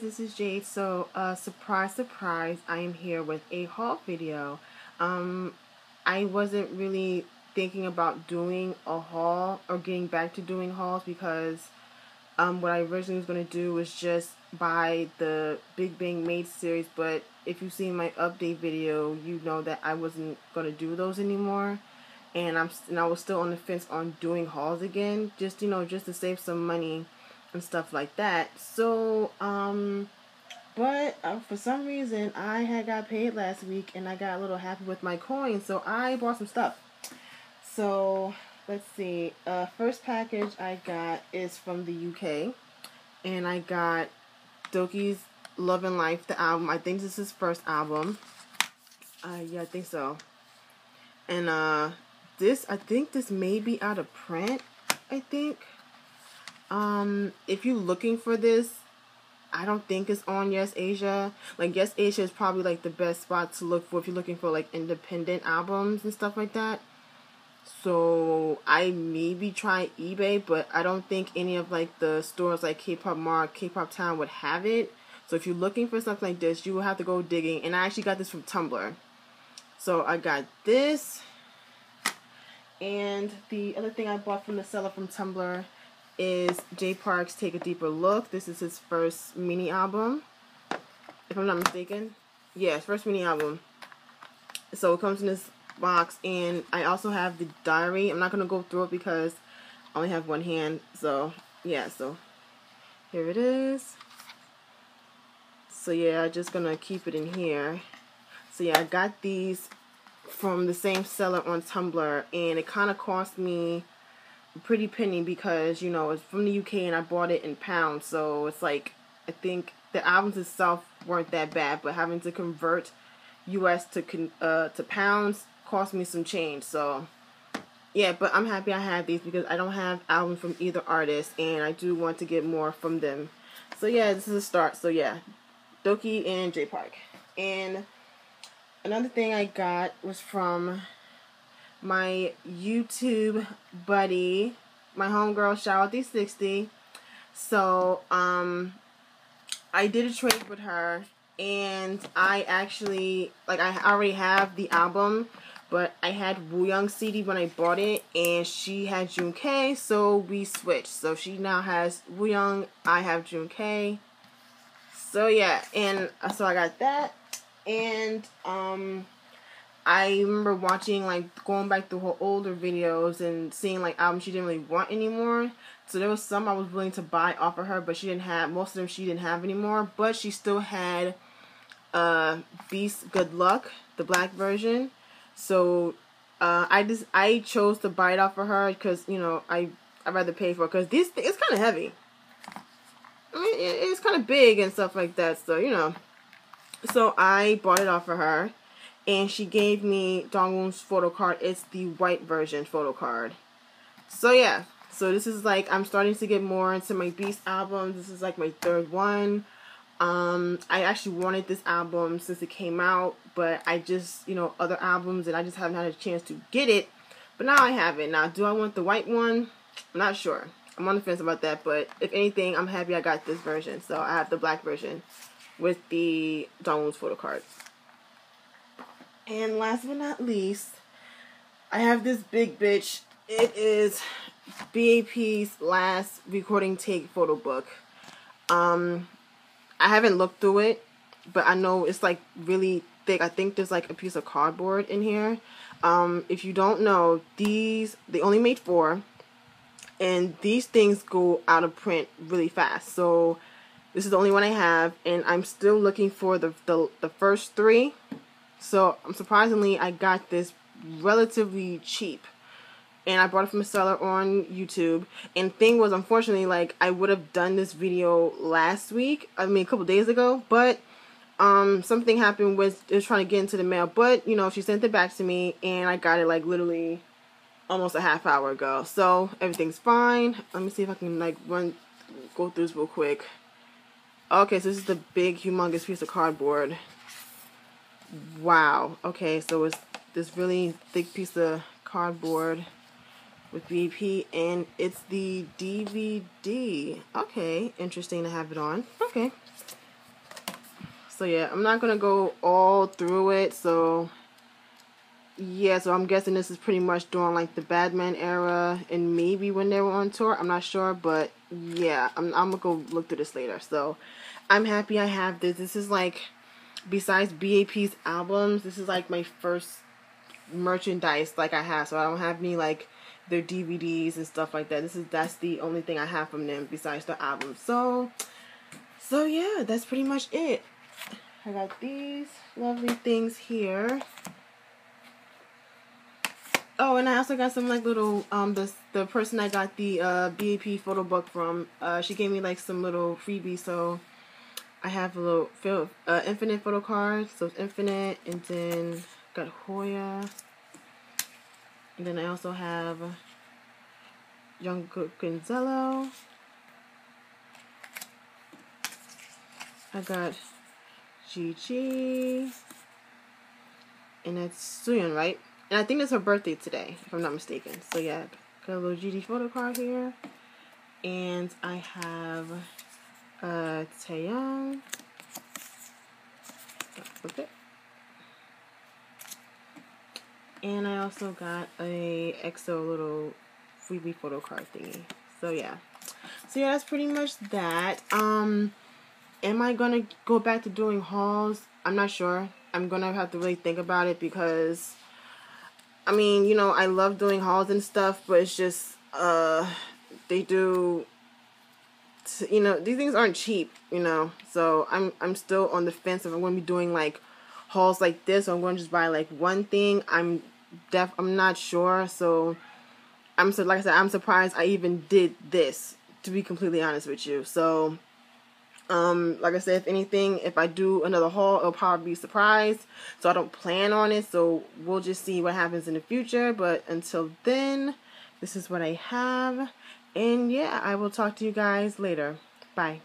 This is Jade. So, uh, surprise, surprise, I am here with a haul video. Um, I wasn't really thinking about doing a haul or getting back to doing hauls because um, what I originally was going to do was just buy the Big Bang Made series, but if you've seen my update video, you know that I wasn't going to do those anymore. And I'm and I was still on the fence on doing hauls again, just you know, just to save some money and stuff like that. So, um, but uh, for some reason, I had got paid last week and I got a little happy with my coins, so I bought some stuff. So, let's see. Uh, first package I got is from the UK, and I got Dok2's Love and Life, the album. I think this is his first album. Uh, yeah, I think so. And uh, this, I think this may be out of print. I think. Um, if you're looking for this, I don't think it's on YesAsia. Like YesAsia is probably like the best spot to look for if you're looking for like independent albums and stuff like that. So I maybe try eBay, but I don't think any of like the stores like K-pop Mart, K-pop Town would have it. So if you're looking for something like this, you will have to go digging. And I actually got this from Tumblr. So I got this. And the other thing I bought from the seller from Tumblr is Jay Park's Take a Deeper Look. This is his first mini album, if I'm not mistaken. Yeah, first mini album. So it comes in this box, and I also have the diary. I'm not going to go through it because I only have one hand. So, yeah, so here it is. So, yeah, I'm just going to keep it in here. So, yeah, I got these from the same seller on Tumblr, and it kind of cost me pretty penny because you know it's from the UK and I bought it in pounds, so it's like I think the albums itself weren't that bad, but having to convert US to con- uh to pounds cost me some change. So yeah, but I'm happy I have these because I don't have albums from either artist, and I do want to get more from them. So yeah, this is a start. So yeah, Dok2 and Jay Park, and another thing I got was from my YouTube buddy, my homegirl Shower 360. So, um, I did a trade with her, and I actually, like, I already have the album, but I had Wooyoung CD when I bought it, and she had June K, so we switched. So she now has Wooyoung, I have June K. So yeah, and uh, so I got that, and um, I remember watching like going back through her older videos and seeing like albums she didn't really want anymore. So there was some I was willing to buy off of her, but she didn't have most of them. She didn't have anymore, but she still had uh Beast Good Luck, the black version. So uh, I just I chose to buy it off of her because you know I I rather pay for it because this it's kind of heavy. I mean, it's kind of big and stuff like that. So you know, so I bought it off of her and she gave me Dongwoon's photo card. It's the white version photo card. So yeah, so this is like I'm starting to get more into my Beast albums. This is like my third one. Um, I actually wanted this album since it came out, but I just you know other albums and I just haven't had a chance to get it. But now I have it. Now, do I want the white one? I'm not sure. I'm on the fence about that, but if anything, I'm happy I got this version. So I have the black version with the Dongwoon's photo card. And last but not least, I have this big bitch. It is BAP's last recording take photo book. Um, I haven't looked through it, but I know it's like really thick. I think there's like a piece of cardboard in here. Um, if you don't know, these they only made four, and these things go out of print really fast. So this is the only one I have, and I'm still looking for the the, the first three so surprisingly, I got this relatively cheap. And I bought it from a seller on YouTube. And thing was, unfortunately, like I would have done this video last week. I mean, a couple days ago, but um, something happened with it was trying to get into the mail. But you know, she sent it back to me, and I got it like literally almost a half hour ago. So everything's fine. Let me see if I can like run go through this real quick. Okay, so this is the big, humongous piece of cardboard. Wow. Okay, so it's this really thick piece of cardboard with BP, and it's the DVD. Okay, interesting to have it on. Okay. So yeah, I'm not gonna go all through it. So yeah, so I'm guessing this is pretty much during like the Badman era and maybe when they were on tour. I'm not sure, but yeah, I'm, I'm gonna go look through this later. So I'm happy I have this. This is like, besides BAP's albums, this is like my first merchandise like I have. So I don't have any like their DVDs and stuff like that. This is that's the only thing I have from them besides the album. So so yeah, that's pretty much it. I got these lovely things here. Oh, and I also got some like little um the the person I got the uh BAP photo book from. Uh, she gave me like some little freebies, so I have a little uh Infinite photo cards. So it's Infinite, and then got Hoya, and then I also have Young Gonzalo. I got GD, and that's soon, right? And I think it's her birthday today, if I'm not mistaken. So yeah, got a little GD photo card here. And I have uh Taeyong. Okay. And I also got a EXO little freebie photo card thingy. So yeah. So yeah, that's pretty much that. Um am I gonna go back to doing hauls? I'm not sure. I'm gonna have to really think about it because I mean, you know, I love doing hauls and stuff, but it's just uh they do you know, these things aren't cheap, you know. So I'm I'm still on the fence if I'm gonna be doing like hauls like this or I'm gonna just buy like one thing. I'm def I'm not sure. So I'm so like I said, I'm surprised I even did this, to be completely honest with you. So um, like I said, if anything, if I do another haul, it'll probably be a surprise. So I don't plan on it. So we'll just see what happens in the future. But until then, this is what I have. And yeah, I will talk to you guys later. Bye.